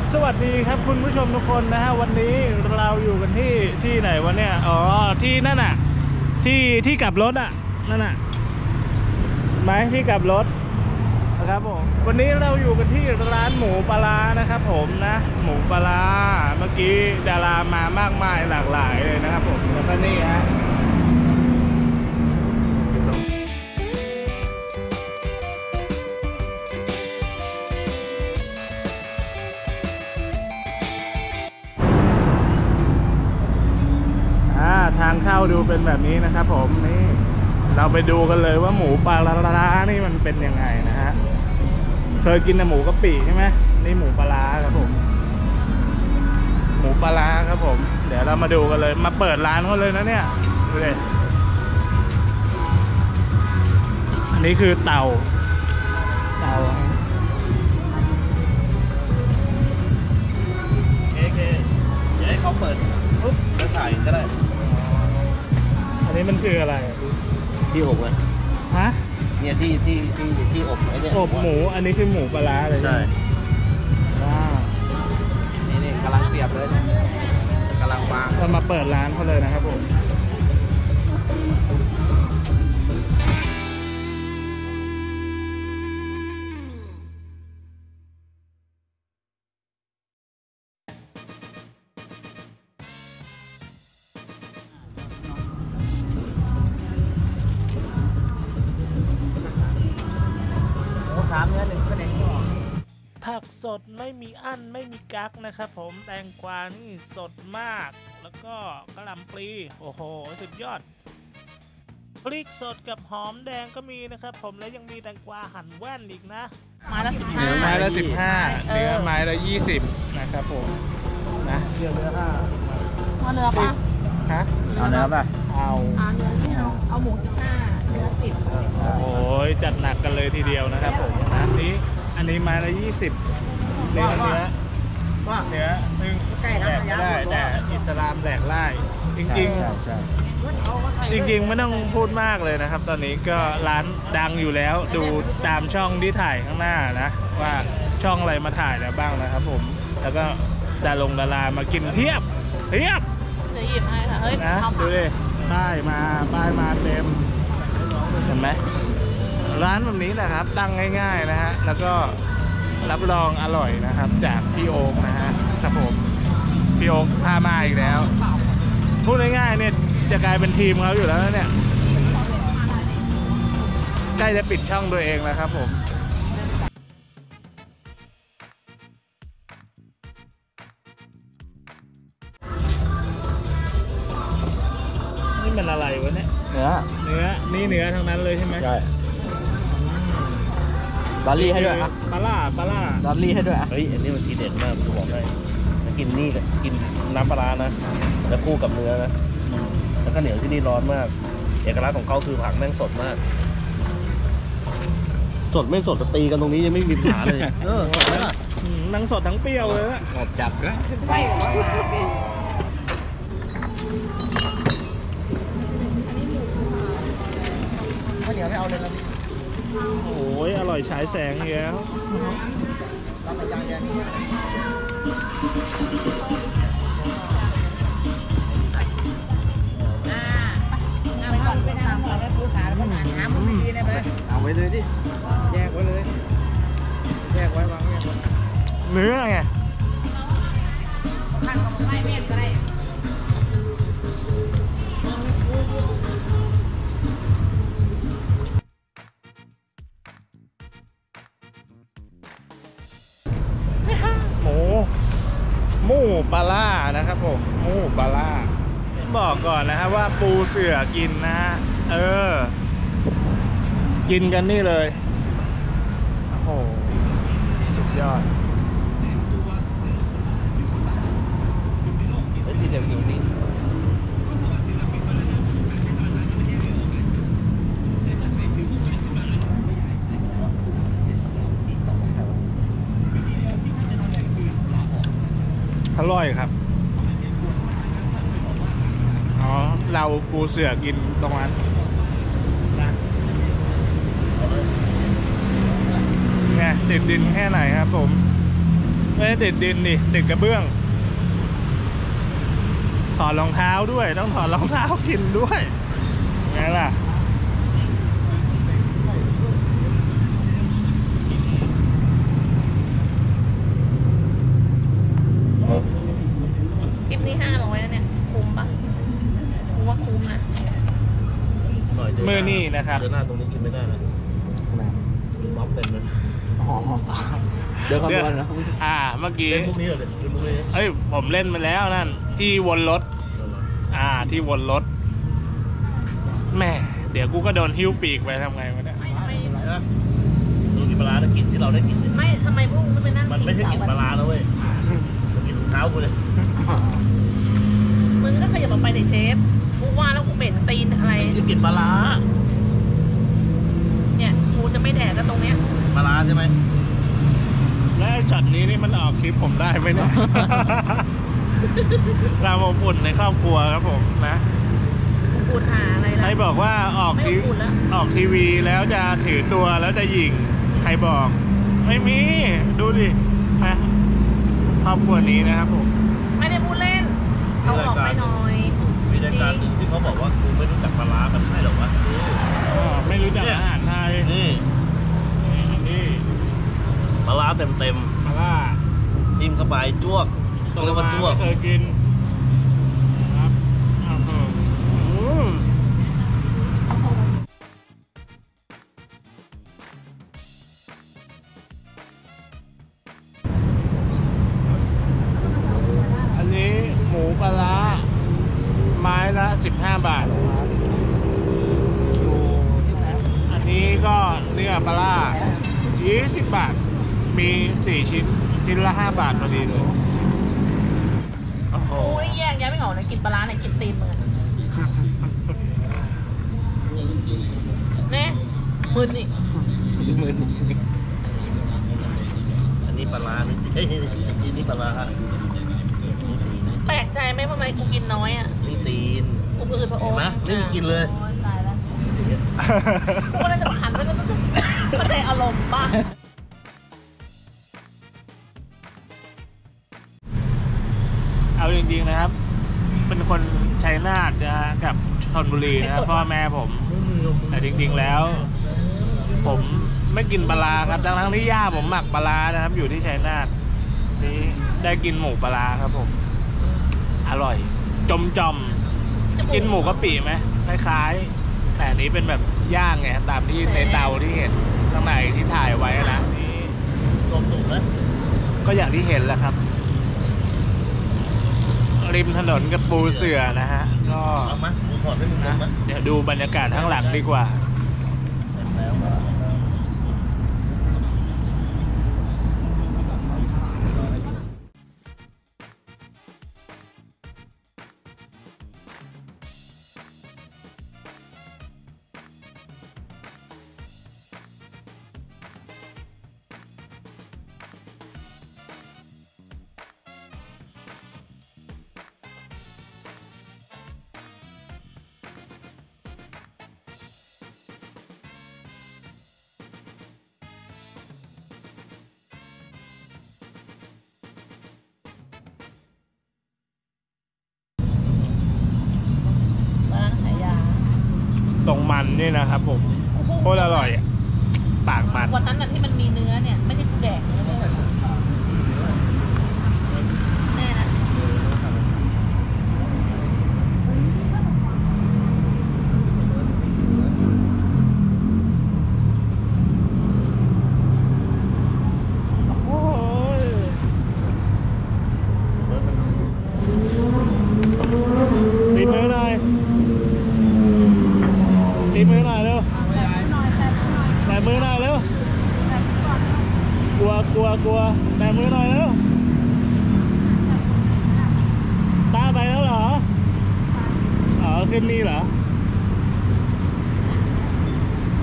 บสวัสดีครับคุณผู้ชมทุกคนนะฮะวันนี้เราอยู่กันที่ที่ไหนวะเนี่ยอ๋อที่นั่นน่ะ ที่ที่กลับรถอะนั่นน่ะไหมที่กลับรถนะครับผมวันนี้เราอยู่กันที่ร้านหมูปลานะครับ ผมนะ หมูปลาเมื่อกี้ดารามามากมายหลากหลายเลยนะครับผมแล้วก็นี่ฮะางเข้าดูเป็นแบบนี้นะครับผมนี่เราไปดูกันเลยว่าหมูปลาร้านี่มันเป็นยังไงนะฮะเคยกินแต่หมูกะปิใช่ไหมนี่หมูปลาครับผม หมูปลาครับผม เดี๋ยวเรามาดูกันเลย มาเปิดร้านเขาเลยนะเนี่ยดูเลยอันนี้คือเตาเตาเอ๊ะเดี๋ยวให้เขาเปิดปุ๊บแล้วถ่ายก็ได้ นนี้มันคืออะไร ที่อบไงฮะ เนี่ยที่ที่ที่ที่อบไอ้เนี่ยอบหมู อันนี้คือหมูปลาร้าเลยใช่ว้าวนี่นี่กำลังเสียบเลยเนี่ยกำลังวางเรามาเปิดร้านเขาเลยนะครับผม ผักสดไม่มีอั้นไม่มีกักนะครับผมแตงกวานี่สดมาก แล้วก็กระหล่ำปลีโอ้โหสุดยอดพริกสดกับหอมแดงก็มีนะครับผมแล้วยังมีแตงกวาหั่นแว่นอีกนะ ไม้ละสิบห้าเนื้อไม้ละสิบห้าเออเนื้อไม้ละยี่สิบนะครับผมนะเนื้อเนื้อห้าเอาเนื้อปะฮะเอาเนื้อป่ะ เอาเอาเนื้อไม่เอาเอาหมูสิบห้าเนื้อสิบ โอ้ยจัดหนักกันเลยทีเดียวนะครับผม ละยี่สิบเนื้อเนื้อว่าเนื้อซึ่งใกล้แดนะกไม่ได้ระยะแต่อิสลามแดกไล่จริงใช่ใช่ๆจริง ๆ ไม่ต้องพูดมากเลยนะครับ ตอนนี้ก็ร้านดังอยู่แล้วดูตามช่องที่ถ่ายข้างหน้านะ ว่าช่องอะไรมาถ่ายแล้วบ้างนะครับผม แล้วก็ดาลงดารามากินเทียบเทียบจะหยิบให้ค่ะเฮ้ยนะเอาดูมาดิป้ายมาป้ายมาเต็มเห็นไหมร้านแบบนี้แหละครับตั้งง่าย ๆ นะฮะแล้วก็ รับรองอร่อยนะครับ จากพี่โอ๊กนะฮะครับผมพี่โอ๊กพามาอีกแล้ว พูดง่ายๆเนี่ยจะกลายเป็นทีมเขาอยู่แล้วนะเนี่ยใกล้จะปิดช่องตัวเองแล้วครับผมนี่มันอะไรวะเนี่ยเนื้อเนื้อนี่เนื้อทั้งนั้นเลยใช่ไหมใช่ ดอลลี่ให้ด้วยอะปลาล่าปลาล่าดอลลี่ให้ด้วยอะเฮ้ยอันนี้มันทีเด็ดมากผมบอกให้ถ้ากินนี่กับกินน้ำปลาร้านะแล้วคู่กับเนื้อนะแล้วก็เหนียวที่นี่ร้อนมาก เอกลักษณ์ของเขาคือผักแม่งสดมาก สดไม่สดตีกันตรงนี้ยังไม่มีปัญหาเลย เออสดไหมล่ะอืมทั้งสดทั้งเปรี้ยวเลยนะสดจัดเลยข้าวเหนียวไม่เอาเลยนะโอยฉายแสงอีกแล้วเอาอาไปก่อนไปตามเราได้ผู้ขาแล้วก็หาน้ำมันดีได้ไหมเอาไว้เลยดิ แยกไว้เลย แยกไว้วางไว้เนื้อไง ข้างกับไม้เม็ด หมูปลาล่านะครับผมหมูปลาล่าบอกก่อนนะครับว่าปูเสือกินนะเออ กินกันนี่เลยโอ้โหสุดยอด เฮ้ยทีเดี๋ยวอยู่นี่ ร่อยครับ อ๋อ เราปูเสือกินตรงนั้นนะไงติดดินแค่ไหนครับผม ไม่ได้ติดดินดิติดกระเบื้อง ถอดรองเท้าด้วย ต้องถอดรองเท้ากินด้วยไงล่ะ คลิปนี้ ห้าร้อยแล้วเนี่ย คุ้มปะกูว่าคุ้มนะหน่อยเจมือนี่นะครับ เจอหน้าตรงนี้กินไม่ได้นะม็อบเต็มเลยเดี๋ยวคำนวณนะอ่า เมื่อกี้ เล่นมุกนี้เหรอเล่นมุกนี้เอ้ย ผมเล่นมาแล้วนั่น ที่วนรถ อ่า ที่วนรถแม่ เดี๋ยวกูก็โดนหิ้วปีกไปทำไงวะเนี่ย ไม่ทำไมดูกินปลาร้าแล้วกลิ่นที่เราได้กลิ่นเนี่ยไม่ทำไมพวกมึงไม่ไปนั่งมันไม่ใช่กลิ่นปลาร้าแล้วเว้ยมันกลิ่นถุงเท้ากูเลย มึงก็ขยับออกไปเดี๋ยวเชฟกูว่าแล้วกูเบ็นตีนอะไรมันคือกลิ่นปลาร้าเนี่ยกูจะไม่แดกแล้วตรงเนี้ย ปลาร้าใช่ไหมแล้วไอ้ช็อตนี้นี่มันออกคลิปผมได้ไหมเนี่ย เราอบอุ่นในครอบครัวครับผมนะกูหาอะไรใครล่ะบอกว่าออกไม่ทีอบอุ่นแล้ว ออกทีวีแล้วจะถือตัวแล้วจะยิงใครบอก ไม่มี ดูดินะครอบครัวนี้นะครับผมไม่ได้พูดเล่น เอาออกไปหน่อยมีรายการหนึ่งที่เขาบอกว่ากูไม่รู้จักปลาร้ามันใช่เหรอวะนี่อ๋อไม่รู้จักอาหารไทยนี่นี่นี่ปลาร้าเต็มเต็มมาล่าๆจิ้มเข้าไปจ้วกต้องเรียกว่าจ้วกไม่เคยกิน อปลาร้ายี่สิบบาท มีสี่ชิ้น ชิ้นละห้าบาทพอดีเลย โอ้โห กูนี่แยกแยะไม่ออกเลยกินปลาร้าไหนกินตีนมึงอะเนี่ยมึนอีกมืออันนี้ปลาร้านี่เอ้ยอันนี้ปลาร้าแปลกใจไหมทำไมกูกินน้อยอะ นี่ตีน กูพืดพระอเห็นมไหมนี่มันกินเลย โอ้ตายแล้วกูน่าจะหันไปแล้วก็ เข้าใจอารมณ์ป่ะเอาจริงๆนะครับ เป็นคนชัยนาทนะฮะกับชนบุรีนะครับพ่อแม่ผม แต่จริงๆแล้ว ผมไม่กินปลาร้าครับทั้งทั้งๆที่ย่าผมหมักปลาร้านะครับ อยู่ที่ชัยนาทนี่ได้กินหมูปลาร้าครับผม อร่อย จมจอมๆกินหมูกะปิไหมคล้ายๆ แต่อันนี้เป็นแบบย่างไงตามที่ในเตาที่เห็น ข้างในที่ถ่ายไว้นะนี่รวมตุ่มนะก็อย่างที่เห็นแหละครับ ริมถนนกับปูเสือนะฮะ ก็เอามากูถอดให้มึงดูนะนะเดี๋ยวดูบรรยากาศข้างหลังดีกว่า ตรงมันนี่นะครับผมโคตรอร่อยอะปากมัน วันนั้นน่ะที่มันมีเนื้อเนี่ย ไม่ใช่กูแดกเนื้อเลยแน่นะ โอ้ยตีมือหน่อยตีมือหน่อยเร็วแตะมือหน่อยเร็ว กลัวกลัวกลัวแตะมือหน่อยเร็วตาไปแล้วเหรออ๋อขึ้นนี่เหรอ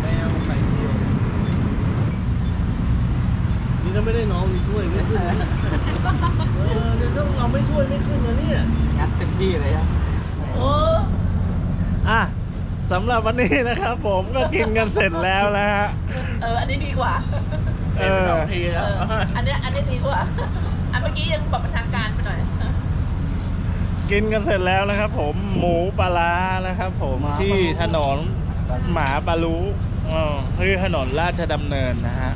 แมวไข่เดียวนี่ถ้าไม่ได้น้องนี่ช่วยไม่ขึ้นนะเออเดี๋ยวถ้าเราไม่ช่วยไม่ขึ้นนะเนี่ยงัดเต็มที่เลยอะโอ้อะสำหรับวันนี้นะครับผมก็กินกันเสร็จแล้วนะฮะ เออ อันนี้ดีกว่า เอเป็นอสองทีเอแล้วออันเนี้ยอันเนี้ยดีกว่า อันเมื่อกี้ยังแบบเป็นทางการไปหน่อย กินกันเสร็จแล้วนะครับ ผมหมูปลาร้านะครับ ผมที่ถนนหมาปลารู้อ๋อที่ถนนราชดำเนินนะฮะ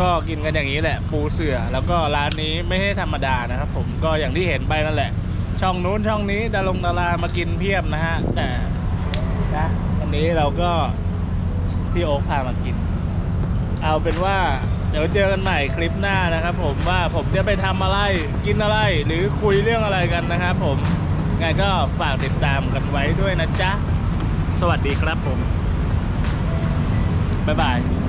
ก็กินกันอย่างนี้แหละ ปูเสือแล้วก็ร้านนี้ไม่ใช่ธรรมดานะครับ ผมก็อย่างที่เห็นไปนั่นแหละ ช่องนู้นช่องนี้ดารงดารามากินเพียบนะฮะแต่นะวันนี้เราก็พี่โอ๊คพามากิน เอาเป็นว่าเดี๋ยวเจอกันใหม่คลิปหน้านะครับ ผมว่าผมจะไปทำอะไรกินอะไร หรือคุยเรื่องอะไรกันนะครับ ผมไงก็ฝากติดตามกันไว้ด้วยนะจ๊ะ สวัสดีครับผมบ๊ายบาย